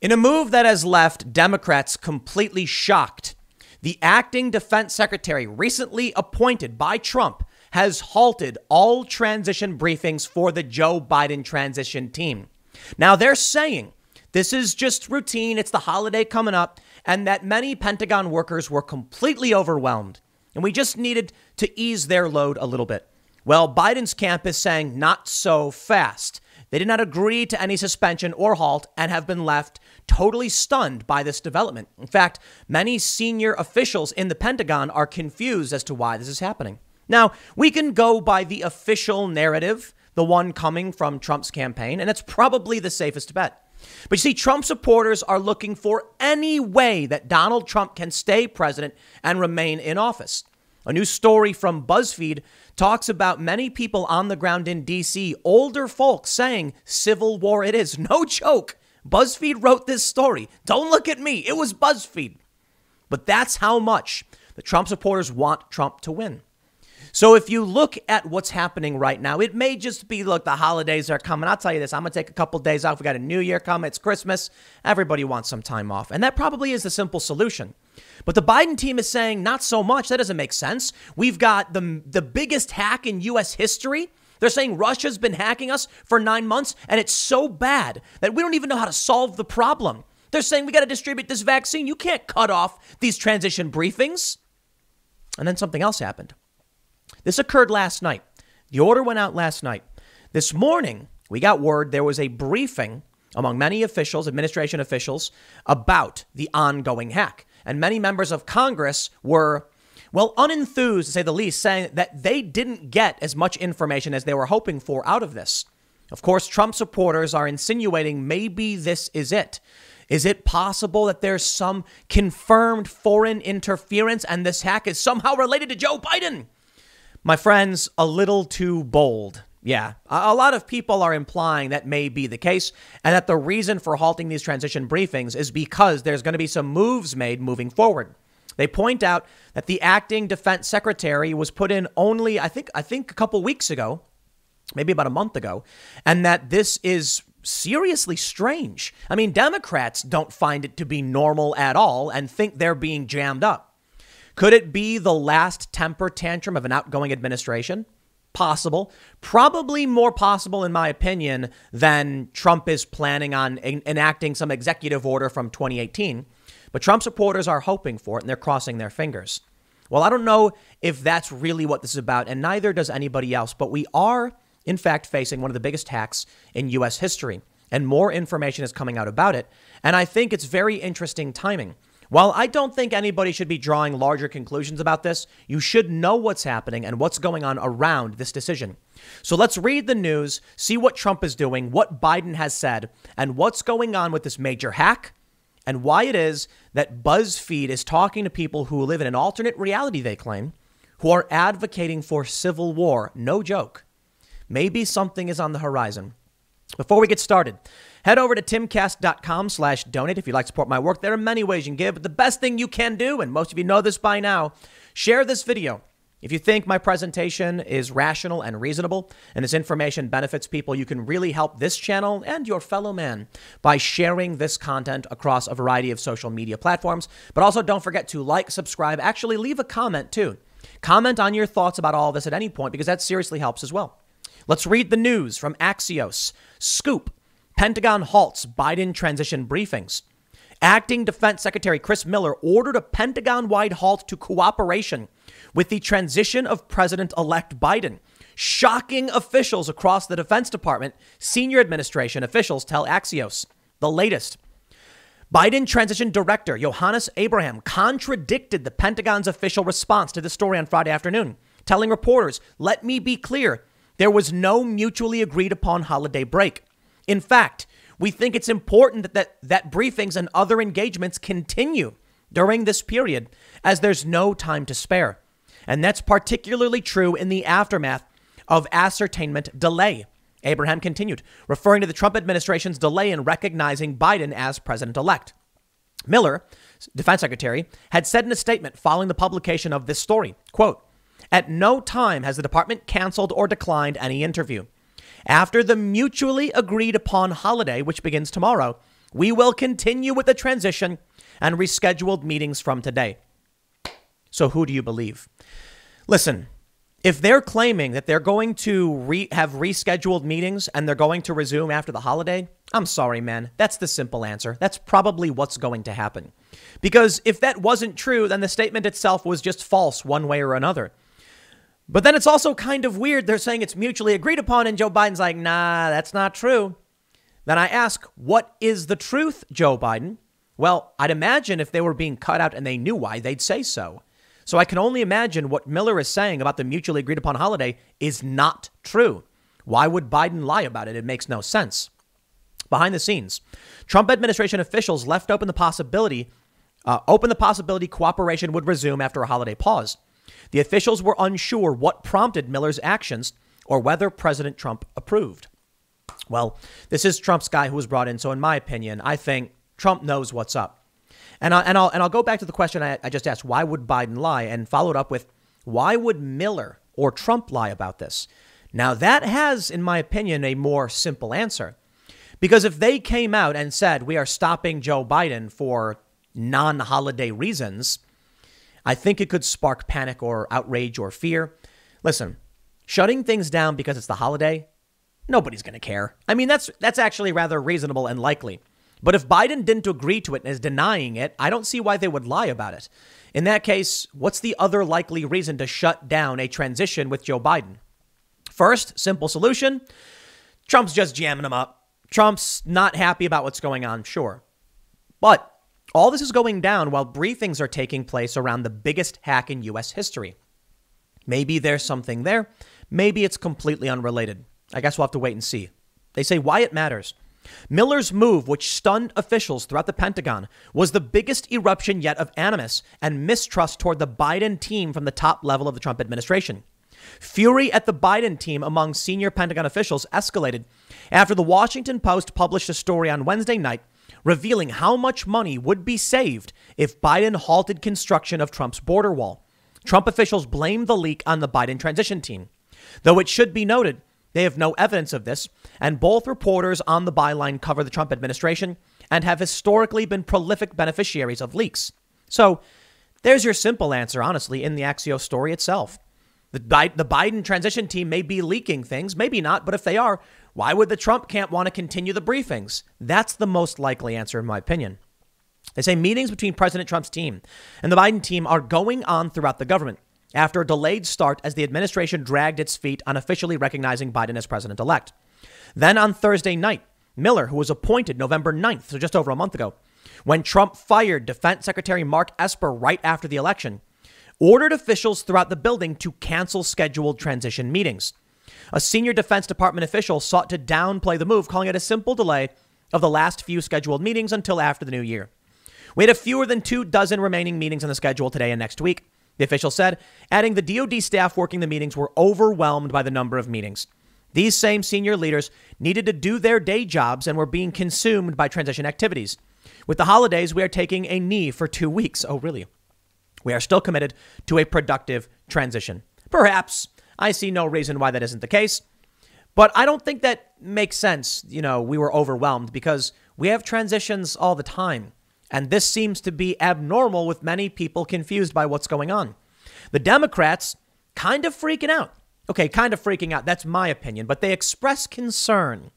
In a move that has left Democrats completely shocked, the acting defense secretary recently appointed by Trump has halted all transition briefings for the Joe Biden transition team. Now, they're saying this is just routine, it's the holiday coming up, and that many Pentagon workers were completely overwhelmed, and we just needed to ease their load a little bit. Well, Biden's camp is saying not so fast. They did not agree to any suspension or halt and have been left totally stunned by this development. In fact, many senior officials in the Pentagon are confused as to why this is happening. Now, we can go by the official narrative, the one coming from Trump's campaign, and it's probably the safest bet. But you see, Trump supporters are looking for any way that Donald Trump can stay president and remain in office. A new story from BuzzFeed talks about many people on the ground in DC, older folks saying civil war it is. No joke. BuzzFeed wrote this story. Don't look at me. It was BuzzFeed. But that's how much the Trump supporters want Trump to win. So if you look at what's happening right now, it may just be look, the holidays are coming. I'll tell you this I'm going to take a couple days off. We got a new year coming. It's Christmas. Everybody wants some time off. And that probably is the simple solution. But the Biden team is saying not so much. That doesn't make sense. We've got the, the biggest hack in U.S. history. They're saying Russia's been hacking us for nine months, and it's so bad that we don't even know how to solve the problem. They're saying we got to distribute this vaccine. You can't cut off these transition briefings. And then something else happened. This occurred last night. The order went out last night. This morning, we got word there was a briefing among many officials, administration officials, about the ongoing hack. And many members of Congress were, well, unenthused to say the least, saying that they didn't get as much information as they were hoping for out of this. Of course, Trump supporters are insinuating maybe this is it. Is it possible that there's some confirmed foreign interference and this hack is somehow related to Joe Biden? My friends, a little too bold. Yeah, a lot of people are implying that may be the case, and that the reason for halting these transition briefings is because there's going to be some moves made moving forward. They point out that the acting defense secretary was put in only, I think, I think a couple weeks ago, maybe about a month ago, and that this is seriously strange. I mean, Democrats don't find it to be normal at all and think they're being jammed up. Could it be the last temper tantrum of an outgoing administration? Possible. Probably more possible, in my opinion, than Trump is planning on enacting some executive order from 2018. But Trump supporters are hoping for it and they're crossing their fingers. Well, I don't know if that's really what this is about, and neither does anybody else, but we are, in fact, facing one of the biggest hacks in U.S. history, and more information is coming out about it. And I think it's very interesting timing. While I don't think anybody should be drawing larger conclusions about this, you should know what's happening and what's going on around this decision. So let's read the news, see what Trump is doing, what Biden has said, and what's going on with this major hack, and why it is that BuzzFeed is talking to people who live in an alternate reality, they claim, who are advocating for civil war. No joke. Maybe something is on the horizon. Before we get started, head over to timcast.com slash donate if you'd like to support my work. There are many ways you can give, but the best thing you can do, and most of you know this by now, share this video. If you think my presentation is rational and reasonable and this information benefits people, you can really help this channel and your fellow man by sharing this content across a variety of social media platforms. But also don't forget to like, subscribe, actually leave a comment too. Comment on your thoughts about all of this at any point because that seriously helps as well. Let's read the news from Axios. Scoop Pentagon halts Biden transition briefings. Acting Defense Secretary Chris Miller ordered a Pentagon wide halt to cooperation with the transition of President elect Biden. Shocking officials across the Defense Department, senior administration officials tell Axios. The latest. Biden Transition Director Yohannes Abraham contradicted the Pentagon's official response to the story on Friday afternoon, telling reporters, Let me be clear, there was no mutually agreed upon holiday break. In fact, we think it's important that, that, briefings and other engagements continue during this period, as there's no time to spare. And that's particularly true in the aftermath of ascertainment delay. Abraham continued, referring to the Trump administration's delay in recognizing Biden as president elect. Miller, defense secretary, had said in a statement following the publication of this story, quote, at no time has the department canceled or declined any interview. After the mutually agreed upon holiday, which begins tomorrow, We will continue with the transition and rescheduled meetings from today. So, who do you believe? Listen, if they're claiming that they're going to re- have rescheduled meetings and they're going to resume after the holiday, I'm sorry, man. That's the simple answer. That's probably what's going to happen. Because if that wasn't true, then the statement itself was just false one way or another. But then it's also kind of weird. They're saying it's mutually agreed upon, and Joe Biden's like, nah, that's not true. Then I ask, what is the truth, Joe Biden? Well, I'd imagine if they were being cut out and they knew why, they'd say so. So I can only imagine what Miller is saying about the mutually agreed upon holiday is not true. Why would Biden lie about it? It makes no sense. Behind the scenes, Trump administration officials left open the possibility, uh, open the possibility cooperation would resume after a holiday pause. The officials were unsure what prompted Miller's actions or whether President Trump approved. Well, this is Trump's guy who was brought in, so in my opinion, I think Trump knows what's up. And, I, and, I'll, and I'll go back to the question I, I just asked why would Biden lie? And followed up with why would Miller or Trump lie about this? Now, that has, in my opinion, a more simple answer. Because if they came out and said, we are stopping Joe Biden for non holiday reasons, I think it could spark panic or outrage or fear. Listen, shutting things down because it's the holiday, nobody's going to care. I mean, that's that's actually rather reasonable and likely. But if Biden didn't agree to it and is denying it, I don't see why they would lie about it. In that case, what's the other likely reason to shut down a transition with Joe Biden? First, simple solution Trump's just jamming him up. Trump's not happy about what's going on, sure. But all this is going down while briefings are taking place around the biggest hack in U.S. history. Maybe there's something there. Maybe it's completely unrelated. I guess we'll have to wait and see. They say why it matters. Miller's move, which stunned officials throughout the Pentagon, was the biggest eruption yet of animus and mistrust toward the Biden team from the top level of the Trump administration. Fury at the Biden team among senior Pentagon officials escalated after the Washington Post published a story on Wednesday night revealing how much money would be saved if Biden halted construction of Trump's border wall. Trump officials blamed the leak on the Biden transition team. Though it should be noted, they have no evidence of this, and both reporters on the byline cover the Trump administration and have historically been prolific beneficiaries of leaks. So, there's your simple answer, honestly, in the Axios story itself. The, the Biden transition team may be leaking things, maybe not, but if they are, why would the Trump camp want to continue the briefings? That's the most likely answer, in my opinion. They say meetings between President Trump's team and the Biden team are going on throughout the government after a delayed start as the administration dragged its feet on officially recognizing Biden as president elect. Then on Thursday night, Miller, who was appointed November 9th, so just over a month ago, when Trump fired Defense Secretary Mark Esper right after the election, ordered officials throughout the building to cancel scheduled transition meetings. A senior Defense Department official sought to downplay the move, calling it a simple delay of the last few scheduled meetings until after the new year. We had a fewer than two dozen remaining meetings on the schedule today and next week, the official said, adding the DoD staff working the meetings were overwhelmed by the number of meetings. These same senior leaders needed to do their day jobs and were being consumed by transition activities. With the holidays, we are taking a knee for two weeks. Oh, really? We are still committed to a productive transition. Perhaps I see no reason why that isn't the case. But I don't think that makes sense. You know, we were overwhelmed because we have transitions all the time. And this seems to be abnormal with many people confused by what's going on. The Democrats kind of freaking out. Okay, kind of freaking out. That's my opinion. But they express concern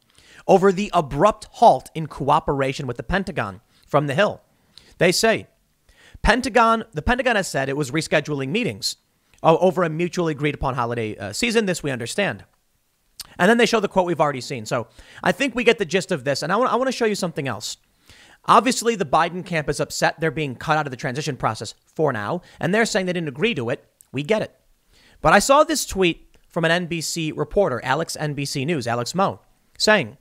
over the abrupt halt in cooperation with the Pentagon from the Hill. They say, Pentagon, the Pentagon has said it was rescheduling meetings over a mutually agreed upon holiday uh, season. This we understand. And then they show the quote we've already seen. So I think we get the gist of this. And I want, I want to show you something else. Obviously, the Biden camp is upset they're being cut out of the transition process for now, and they're saying they didn't agree to it. We get it. But I saw this tweet from an NBC reporter, Alex NBC News, Alex Moe, saying,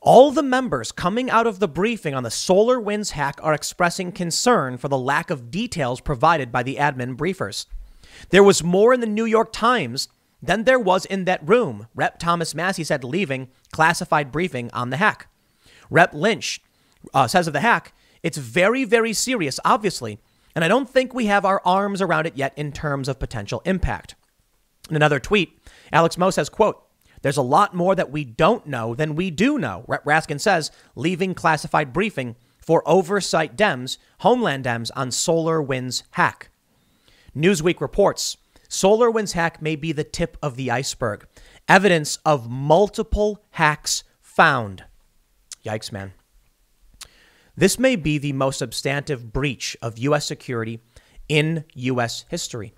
all the members coming out of the briefing on the SolarWinds hack are expressing concern for the lack of details provided by the admin briefers. There was more in the New York Times than there was in that room, Rep. Thomas Massie said, leaving classified briefing on the hack. Rep. Lynch uh, says of the hack, it's very, very serious, obviously, and I don't think we have our arms around it yet in terms of potential impact. In another tweet, Alex Moe says, quote, There's a lot more that we don't know than we do know. Rep. Raskin says, leaving classified briefing for oversight Dems, Homeland Dems on SolarWinds hack. Newsweek reports SolarWinds hack may be the tip of the iceberg. Evidence of multiple hacks found. Yikes, man. This may be the most substantive breach of U.S. security in U.S. history.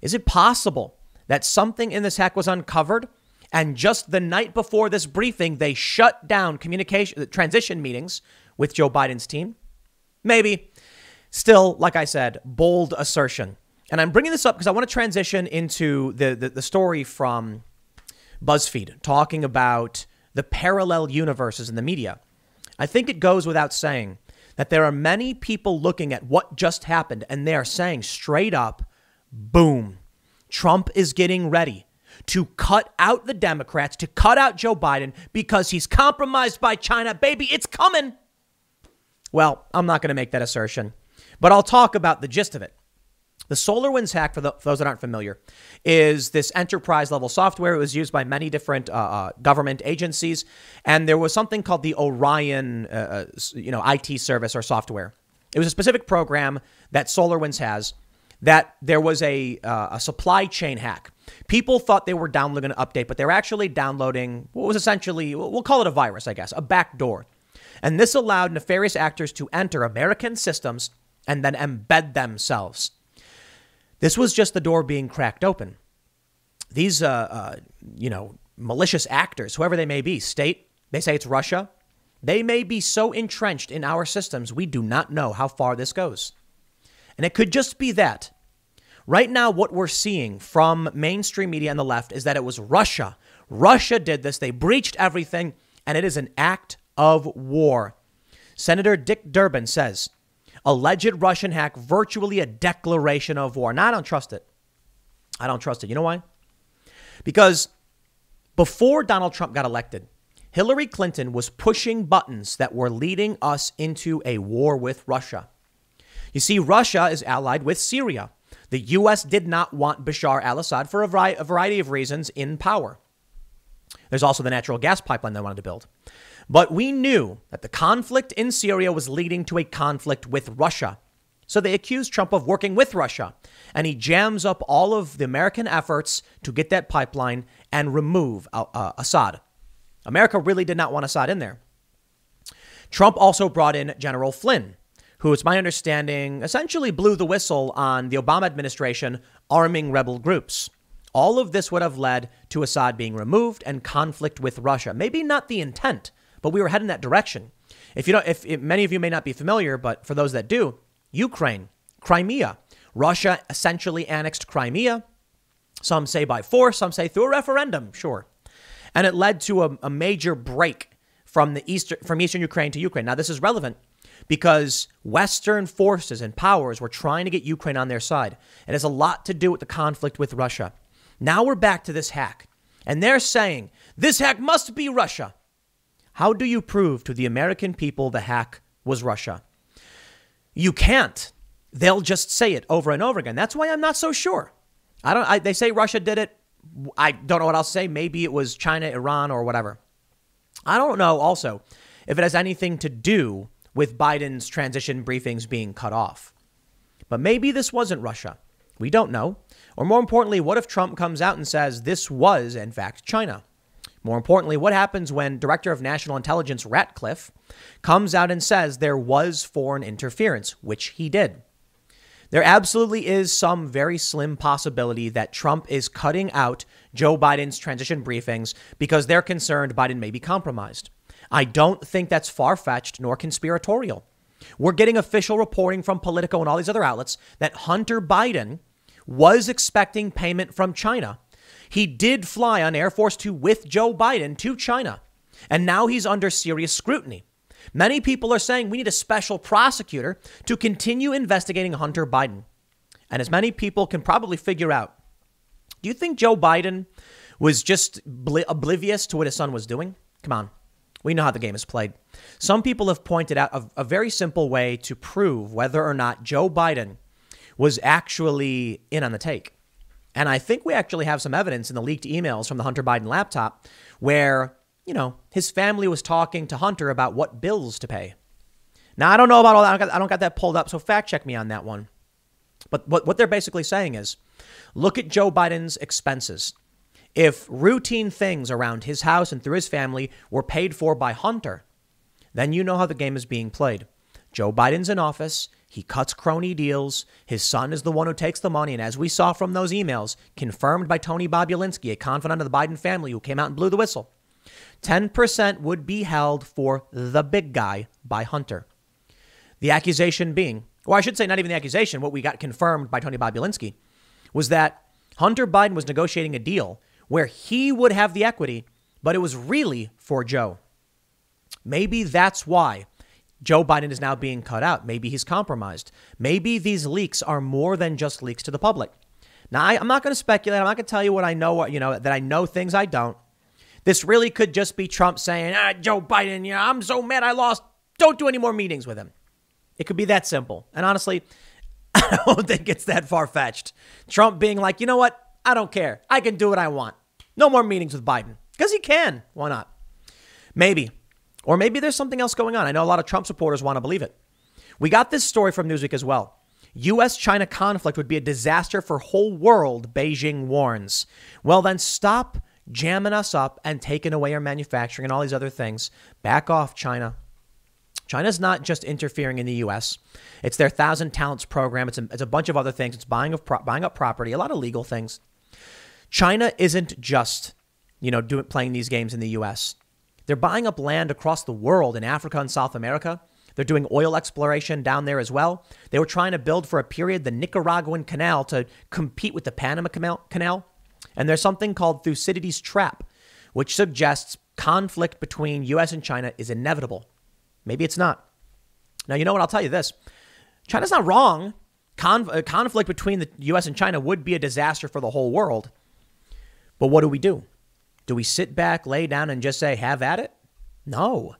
Is it possible that something in this hack was uncovered and just the night before this briefing, they shut down communication, transition meetings with Joe Biden's team? Maybe. Still, like I said, bold assertion. And I'm bringing this up because I want to transition into the, the, the story from BuzzFeed talking about the parallel universes in the media. I think it goes without saying that there are many people looking at what just happened and they are saying straight up, boom, Trump is getting ready to cut out the Democrats, to cut out Joe Biden because he's compromised by China. Baby, it's coming. Well, I'm not going to make that assertion, but I'll talk about the gist of it. The SolarWinds hack, for, the, for, those that aren't familiar, is this enterprise level software. It was used by many different uh, uh, government agencies, and there was something called the Orion, uh, uh you know, IT service or software. It was a specific program that SolarWinds has that there was a, uh, a supply chain hack. People thought they were downloading an update, but they were actually downloading what was essentially, we'll call it a virus, I guess, a backdoor. And this allowed nefarious actors to enter American systems and then embed themselves. This was just the door being cracked open. These, uh, uh, you know, malicious actors, whoever they may be, state, they say it's Russia. They may be so entrenched in our systems, we do not know how far this goes. And it could just be that. Right now, what we're seeing from mainstream media on the left is that it was Russia. Russia did this. They breached everything, and it is an act of war. Senator Dick Durbin says alleged Russian hack virtually a declaration of war. Now, I don't trust it. I don't trust it. You know why? Because before Donald Trump got elected, Hillary Clinton was pushing buttons that were leading us into a war with Russia. You see, Russia is allied with Syria. The U.S. did not want Bashar al Assad for a variety of reasons in power. There's also the natural gas pipeline they wanted to build. But we knew that the conflict in Syria was leading to a conflict with Russia. So they accused Trump of working with Russia. And he jams up all of the American efforts to get that pipeline and remove uh, Assad. America really did not want Assad in there. Trump also brought in General Flynn, who, it's my understanding, essentially blew the whistle on the Obama administration arming rebel groups. All of this would have led to Assad being removed and conflict with Russia. Maybe not the intent, but we were heading that direction. If you don't, if, many of you may not be familiar, but for those that do, Ukraine, Crimea, Russia essentially annexed Crimea. Some say by force, some say through a referendum, sure. And it led to a, a major break from the eastern from eastern Ukraine to Ukraine. Now this is relevant because Western forces and powers were trying to get Ukraine on their side. It has a lot to do with the conflict with Russia. Now we're back to this hack. And they're saying this hack must be Russia. How do you prove to the American people the hack was Russia? You can't. They'll just say it over and over again. That's why I'm not so sure. I don't. I, they say Russia did it. I don't know what I'll say. Maybe it was China, Iran, or whatever. I don't know. Also, if it has anything to do with Biden's transition briefings being cut off. But maybe this wasn't Russia. We don't know. Or more importantly, what if Trump comes out and says this was, in fact, China? More importantly, what happens when Director of National Intelligence Ratcliffe comes out and says there was foreign interference, which he did? There absolutely is some very slim possibility that Trump is cutting out Joe Biden's transition briefings because they're concerned Biden may be compromised. I don't think that's far fetched nor conspiratorial. We're getting official reporting from Politico and all these other outlets that Hunter Biden was expecting payment from China he did fly on Air Force Two with Joe Biden to China, and now he's under serious scrutiny. Many people are saying we need a special prosecutor to continue investigating Hunter Biden. And as many people can probably figure out, do you think Joe Biden was just oblivious to what his son was doing? Come on. We know how the game is played. Some people have pointed out a, a very simple way to prove whether or not Joe Biden was actually in on the take. And I think we actually have some evidence in the leaked emails from the Hunter Biden laptop where, you know, his family was talking to Hunter about what bills to pay. Now, I don't know about all that. I don't got, I don't got that pulled up, so fact check me on that one. But what, what they're basically saying is look at Joe Biden's expenses. If routine things around his house and through his family were paid for by Hunter, then you know how the game is being played. Joe Biden's in office. He cuts crony deals. His son is the one who takes the money. And as we saw from those emails, confirmed by Tony Bobulinski, a confidant of the Biden family who came out and blew the whistle, 10% would be held for the big guy by Hunter. The accusation being, or I should say, not even the accusation, what we got confirmed by Tony Bobulinski was that Hunter Biden was negotiating a deal where he would have the equity, but it was really for Joe. Maybe that's why Joe Biden is now being cut out. Maybe he's compromised. Maybe these leaks are more than just leaks to the public. Now, I, am not going to speculate. I'm not going to tell you what I know, you know, that I know things I don't. This really could just be Trump saying, ah, Joe Biden, you know, I'm so mad I lost. Don't do any more meetings with him. It could be that simple. And honestly, I don't think it's that far fetched. Trump being like, you know what? I don't care. I can do what I want. No more meetings with Biden. Because he can. Why not? Maybe. Or maybe there's something else going on. I know a lot of Trump supporters want to believe it. We got this story from Newsweek as well. US China conflict would be a disaster for whole world, Beijing warns. Well, then stop jamming us up and taking away our manufacturing and all these other things. Back off, China. China's not just interfering in the U.S. It's their Thousand Talents program. It's a, it's a bunch of other things. It's buying of pro- buying up property, a lot of legal things. China isn't just, you know, doing playing these games in the U.S. They're buying up land across the world in Africa and South America. They're doing oil exploration down there as well. They were trying to build for a period the Nicaraguan Canal to compete with the Panama Canal. And there's something called Thucydides' trap, which suggests conflict between US and China is inevitable. Maybe it's not. Now, you know what? I'll tell you this China's not wrong. Con- uh, conflict between the US and China would be a disaster for the whole world. But what do we do? Do we sit back, lay down, and just say, have at it? No.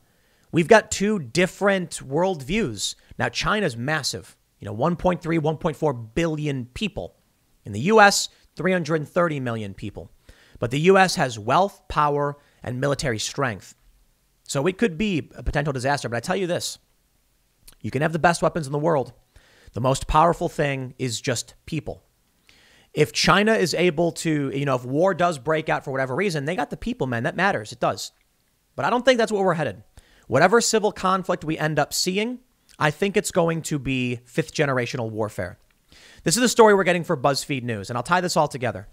We've got two different worldviews. Now, China's massive, you know, 1.3, 1.4 billion people. In the US, 330 million people. But the US has wealth, power, and military strength. So it could be a potential disaster. But I tell you this you can have the best weapons in the world. The most powerful thing is just people. If China is able to, you know, if war does break out for whatever reason, they got the people, man. That matters. It does. But I don't think that's where we're headed. Whatever civil conflict we end up seeing, I think it's going to be fifth generational warfare. This is the story we're getting for BuzzFeed News, and I'll tie this all together.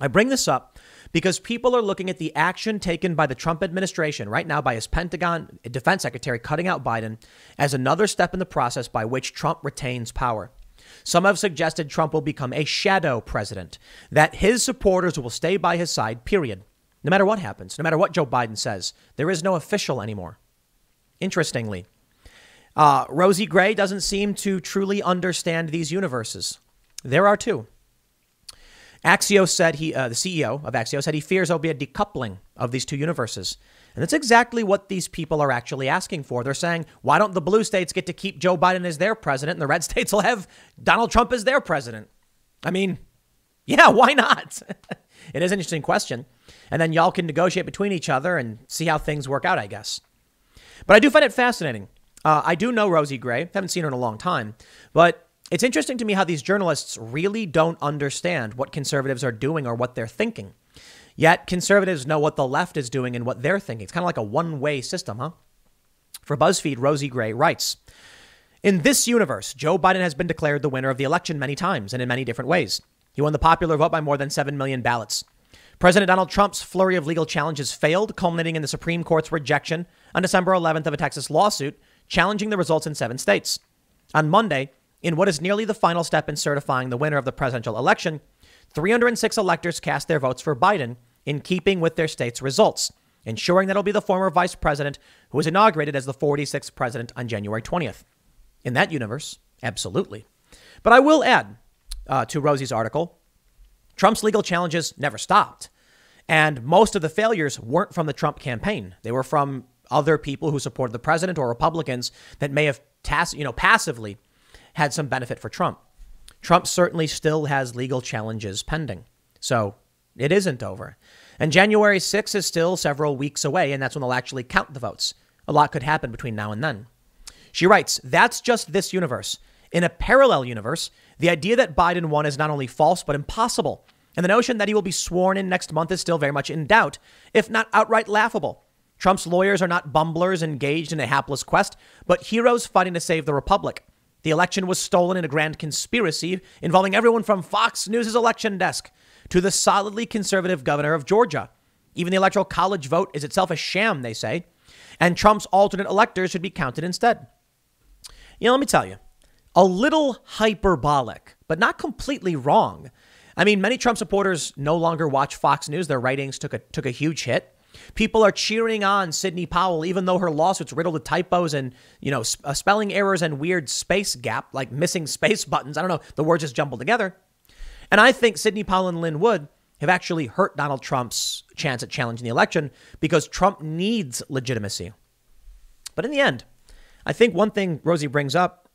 I bring this up because people are looking at the action taken by the Trump administration right now by his Pentagon defense secretary cutting out Biden as another step in the process by which Trump retains power. Some have suggested Trump will become a shadow president, that his supporters will stay by his side, period. No matter what happens, no matter what Joe Biden says, there is no official anymore. Interestingly, uh, Rosie Gray doesn't seem to truly understand these universes. There are two. Axios said he, uh, the CEO of Axios said he fears there'll be a decoupling of these two universes. And that's exactly what these people are actually asking for. They're saying, why don't the blue states get to keep Joe Biden as their president and the red states will have Donald Trump as their president? I mean, yeah, why not? it is an interesting question. And then y'all can negotiate between each other and see how things work out, I guess. But I do find it fascinating. Uh, I do know Rosie Gray, haven't seen her in a long time, but it's interesting to me how these journalists really don't understand what conservatives are doing or what they're thinking. Yet conservatives know what the left is doing and what they're thinking. It's kind of like a one way system, huh? For BuzzFeed, Rosie Gray writes In this universe, Joe Biden has been declared the winner of the election many times and in many different ways. He won the popular vote by more than 7 million ballots. President Donald Trump's flurry of legal challenges failed, culminating in the Supreme Court's rejection on December 11th of a Texas lawsuit challenging the results in seven states. On Monday, in what is nearly the final step in certifying the winner of the presidential election, 306 electors cast their votes for Biden in keeping with their state's results, ensuring that it'll be the former vice president who was inaugurated as the 46th president on January 20th. In that universe, absolutely. But I will add uh, to Rosie's article Trump's legal challenges never stopped. And most of the failures weren't from the Trump campaign. They were from other people who supported the president or Republicans that may have you know, passively had some benefit for Trump. Trump certainly still has legal challenges pending. So it isn't over. And January 6th is still several weeks away, and that's when they'll actually count the votes. A lot could happen between now and then. She writes, That's just this universe. In a parallel universe, the idea that Biden won is not only false, but impossible. And the notion that he will be sworn in next month is still very much in doubt, if not outright laughable. Trump's lawyers are not bumblers engaged in a hapless quest, but heroes fighting to save the republic. The election was stolen in a grand conspiracy involving everyone from Fox News' election desk to the solidly conservative governor of Georgia. Even the electoral college vote is itself a sham, they say, and Trump's alternate electors should be counted instead. You know, let me tell you, a little hyperbolic, but not completely wrong. I mean, many Trump supporters no longer watch Fox News. Their ratings took a took a huge hit. People are cheering on Sidney Powell, even though her lawsuit's riddled with typos and you know uh, spelling errors and weird space gap, like missing space buttons. I don't know, the words just jumbled together. And I think Sidney Powell and Lin Wood have actually hurt Donald Trump's chance at challenging the election because Trump needs legitimacy. But in the end, I think one thing Rosie brings up,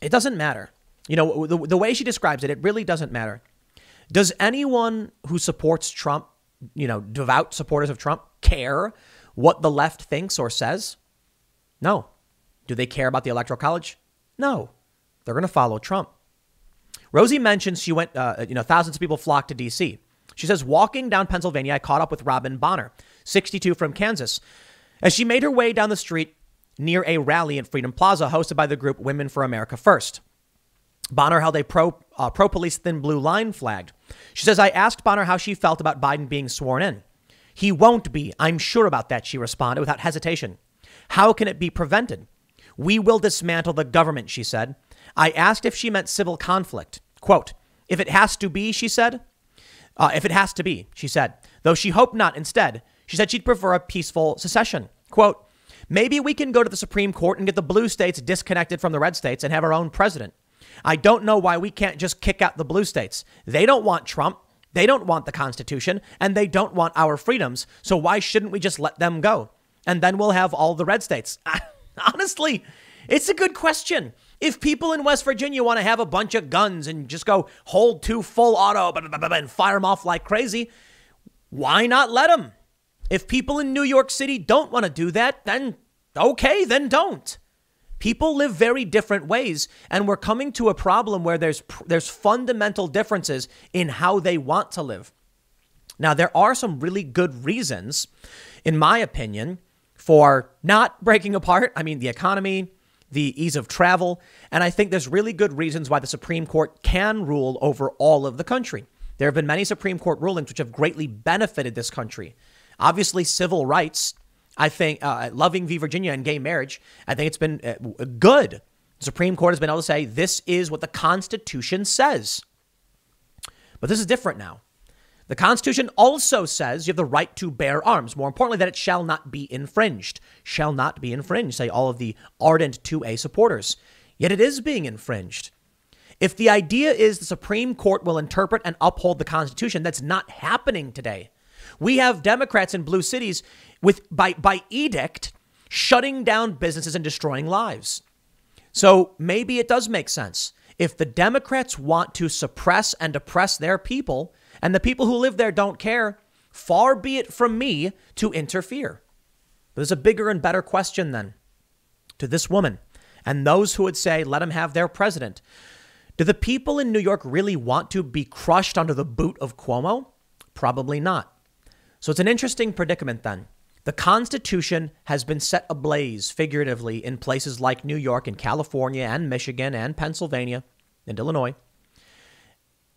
it doesn't matter. You know, the, the way she describes it, it really doesn't matter. Does anyone who supports Trump, you know, devout supporters of Trump, care what the left thinks or says? No. Do they care about the Electoral College? No. They're going to follow Trump. Rosie mentions she went, uh, you know, thousands of people flocked to D.C. She says, walking down Pennsylvania, I caught up with Robin Bonner, 62 from Kansas. As she made her way down the street near a rally in Freedom Plaza hosted by the group Women for America First. Bonner held a pro uh, pro police thin blue line flagged. She says, I asked Bonner how she felt about Biden being sworn in. He won't be. I'm sure about that, she responded without hesitation. How can it be prevented? We will dismantle the government, she said. I asked if she meant civil conflict. Quote, if it has to be, she said. Uh, if it has to be, she said, though she hoped not. Instead, she said she'd prefer a peaceful secession. Quote, maybe we can go to the Supreme Court and get the blue states disconnected from the red states and have our own president. I don't know why we can't just kick out the blue states. They don't want Trump. They don't want the Constitution and they don't want our freedoms. So why shouldn't we just let them go? And then we'll have all the red states. Honestly, it's a good question. If people in West Virginia want to have a bunch of guns and just go hold two full auto and fire them off like crazy, why not let them? If people in New York City don't want to do that, then okay, then don't. People live very different ways, and we're coming to a problem where there's there's fundamental differences in how they want to live. Now, there are some really good reasons, in my opinion, for not breaking apart. I mean, the economy, the ease of travel, and I think there's really good reasons why the Supreme Court can rule over all of the country. There have been many Supreme Court rulings which have greatly benefited this country. Obviously, civil rights I think uh, loving v. Virginia and gay marriage, I think it's been uh, good. The Supreme Court has been able to say this is what the Constitution says. But this is different now. The Constitution also says you have the right to bear arms. More importantly, that it shall not be infringed. Shall not be infringed, say all of the ardent 2A supporters. Yet it is being infringed. If the idea is the Supreme Court will interpret and uphold the Constitution, that's not happening today. We have Democrats in blue cities with by by edict shutting down businesses and destroying lives. So maybe it does make sense. If the Democrats want to suppress and oppress their people, and the people who live there don't care, far be it from me to interfere. But there's a bigger and better question then to this woman and those who would say, let them have their president. Do the people in New York really want to be crushed under the boot of Cuomo? Probably not. So it's an interesting predicament then. The Constitution has been set ablaze figuratively in places like New York and California and Michigan and Pennsylvania and Illinois.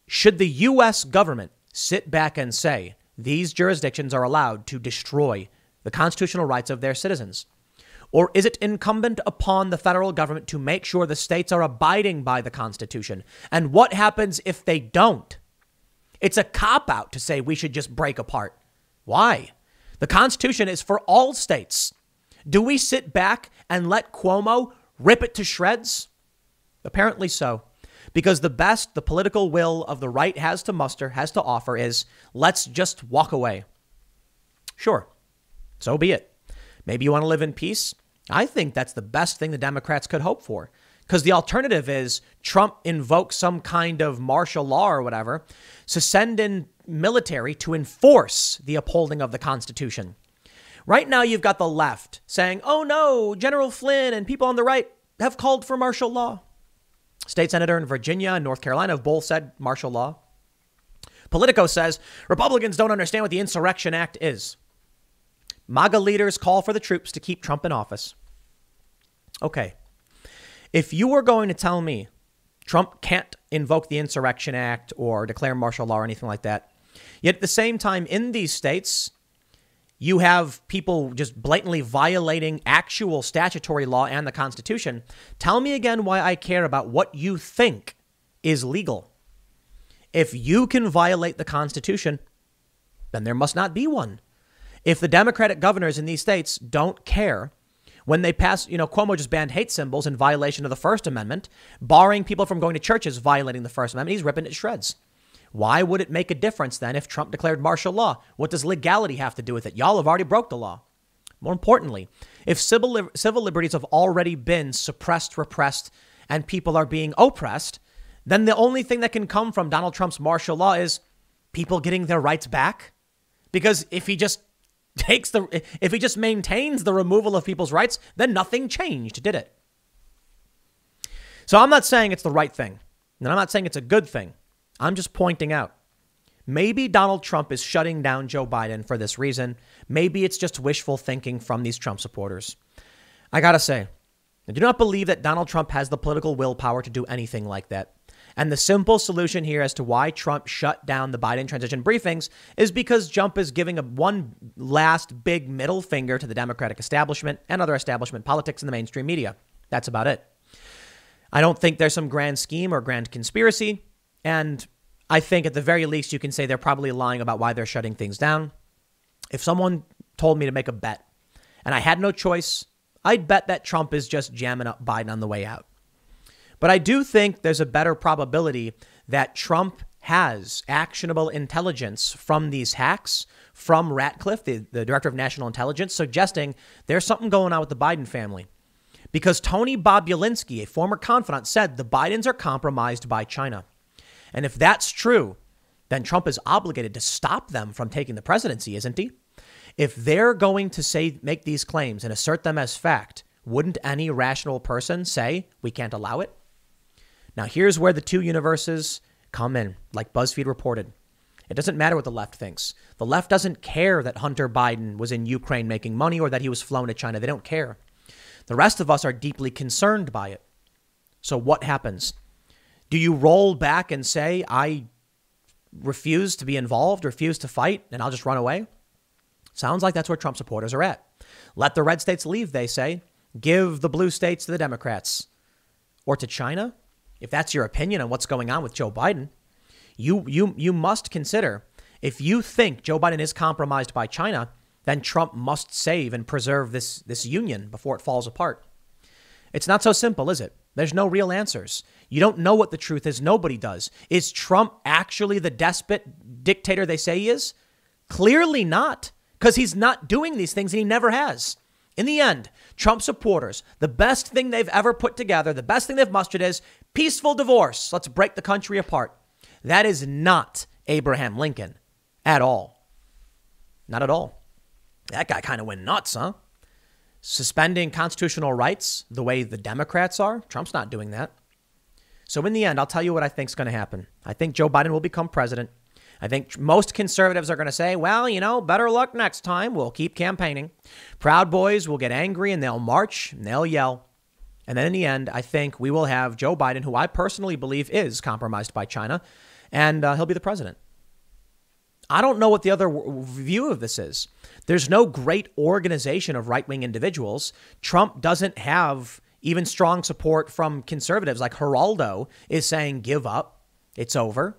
Should the U.S. government sit back and say these jurisdictions are allowed to destroy the constitutional rights of their citizens? Or is it incumbent upon the federal government to make sure the states are abiding by the Constitution? And what happens if they don't? It's a cop out to say we should just break apart. Why? The Constitution is for all states. Do we sit back and let Cuomo rip it to shreds? Apparently so. Because the best the political will of the right has to muster, has to offer, is let's just walk away. Sure, so be it. Maybe you want to live in peace. I think that's the best thing the Democrats could hope for Because the alternative is Trump invokes some kind of martial law or whatever to send in military to enforce the upholding of the Constitution. Right now, you've got the left saying, oh no, General Flynn and people on the right have called for martial law. State Senator in Virginia and North Carolina have both said martial law. Politico says Republicans don't understand what the Insurrection Act is. MAGA leaders call for the troops to keep Trump in office. Okay, if you were going to tell me Trump can't invoke the Insurrection Act or declare martial law or anything like that, yet at the same time, in these states, you have people just blatantly violating actual statutory law and the Constitution. Tell me again why I care about what you think is legal. If you can violate the Constitution, then there must not be one. If the Democratic governors in these states don't care when they pass, you know, Cuomo just banned hate symbols in violation of the First Amendment, barring people from going to churches violating the First Amendment. He's ripping it shreds. Why would it make a difference then if Trump declared martial law? What does legality have to do with it? Y'all have already broke the law. More importantly, if civil, civil liberties have already been suppressed, repressed, and people are being oppressed, then the only thing that can come from Donald Trump's martial law is people getting their rights back. Because if he just takes the if he just maintains the removal of people's rights, then nothing changed, did it? So I'm not saying it's the right thing. And I'm not saying it's a good thing. I'm just pointing out. Maybe Donald Trump is shutting down Joe Biden for this reason. Maybe it's just wishful thinking from these Trump supporters. I gotta say, I do not believe that Donald Trump has the political willpower to do anything like that. And the simple solution here as to why Trump shut down the Biden transition briefings is because Trump is giving a one last big middle finger to the Democratic establishment and other establishment politics in the mainstream media. That's about it. I don't think there's some grand scheme or grand conspiracy. And I think at the very least, you can say they're probably lying about why they're shutting things down. If someone told me to make a bet and I had no choice, I'd bet that Trump is just jamming up Biden on the way out. But I do think there's a better probability that Trump has actionable intelligence from these hacks from Ratcliffe, the, the director of national intelligence, suggesting there's something going on with the Biden family. Because Tony Bobulinski, a former confidant, said the Bidens are compromised by China. And if that's true, then Trump is obligated to stop them from taking the presidency, isn't he? If they're going to say make these claims and assert them as fact, wouldn't any rational person say we can't allow it? Now, here's where the two universes come in, like BuzzFeed reported. It doesn't matter what the left thinks. The left doesn't care that Hunter Biden was in Ukraine making money or that he was flown to China. They don't care. The rest of us are deeply concerned by it. So, what happens? Do you roll back and say, I refuse to be involved, refuse to fight, and I'll just run away? Sounds like that's where Trump supporters are at. Let the red states leave, they say. Give the blue states to the Democrats or to China if that's your opinion on what's going on with Joe Biden, you you you must consider if you think Joe Biden is compromised by China, then Trump must save and preserve this this union before it falls apart. It's not so simple, is it? There's no real answers. You don't know what the truth is. Nobody does. Is Trump actually the despot dictator they say he is? Clearly not, because he's not doing these things and he never has. In the end, Trump supporters, the best thing they've ever put together, the best thing they've mustered is peaceful divorce. Let's break the country apart. That is not Abraham Lincoln at all. Not at all. That guy kind of went nuts, huh? Suspending constitutional rights the way the Democrats are. Trump's not doing that. So, in the end, I'll tell you what I think is going to happen. I think Joe Biden will become president. I think most conservatives are going to say, well, you know, better luck next time. We'll keep campaigning. Proud Boys will get angry and they'll march and they'll yell. And then in the end, I think we will have Joe Biden, who I personally believe is compromised by China, and uh, he'll be the president. I don't know what the other view of this is. There's no great organization of right wing individuals. Trump doesn't have even strong support from conservatives like Geraldo is saying, give up, it's over.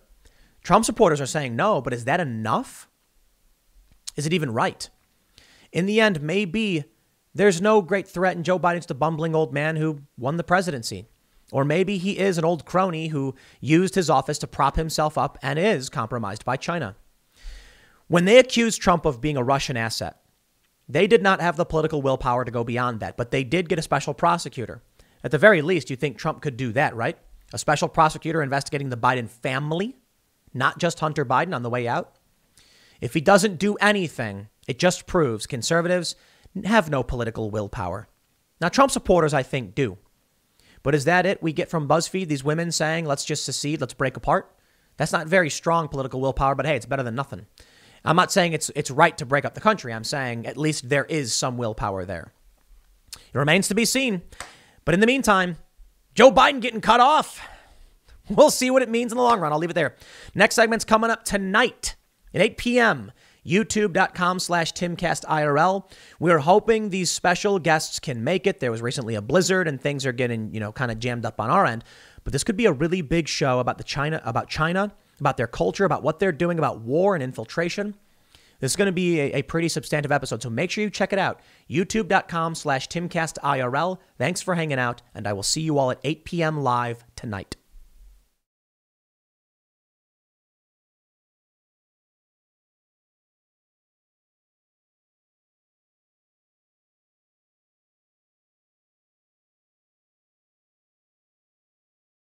Trump supporters are saying no, but is that enough? Is it even right? In the end, maybe there's no great threat and Joe Biden's the bumbling old man who won the presidency. Or maybe he is an old crony who used his office to prop himself up and is compromised by China. When they accused Trump of being a Russian asset, they did not have the political willpower to go beyond that, but they did get a special prosecutor. At the very least, you think Trump could do that, right? A special prosecutor investigating the Biden family, not just Hunter Biden on the way out. If he doesn't do anything, it just proves conservatives have no political willpower. Now, Trump supporters, I think, do. But is that it we get from BuzzFeed? These women saying, let's just secede, let's break apart? That's not very strong political willpower, but hey, it's better than nothing. I'm not saying it's, it's right to break up the country. I'm saying at least there is some willpower there. It remains to be seen. But in the meantime, Joe Biden getting cut off. We'll see what it means in the long run. I'll leave it there. Next segment's coming up tonight at 8 p.m. YouTube.com slash TimCastIRL. We're hoping these special guests can make it. There was recently a blizzard and things are getting, you know, kind of jammed up on our end. But this could be a really big show about the China, about China, about their culture, about what they're doing, about war and infiltration. This is going to be a, a, pretty substantive episode, so make sure you check it out. YouTube.com slash TimCastIRL. Thanks for hanging out, and I will see you all at 8 p.m. live tonight.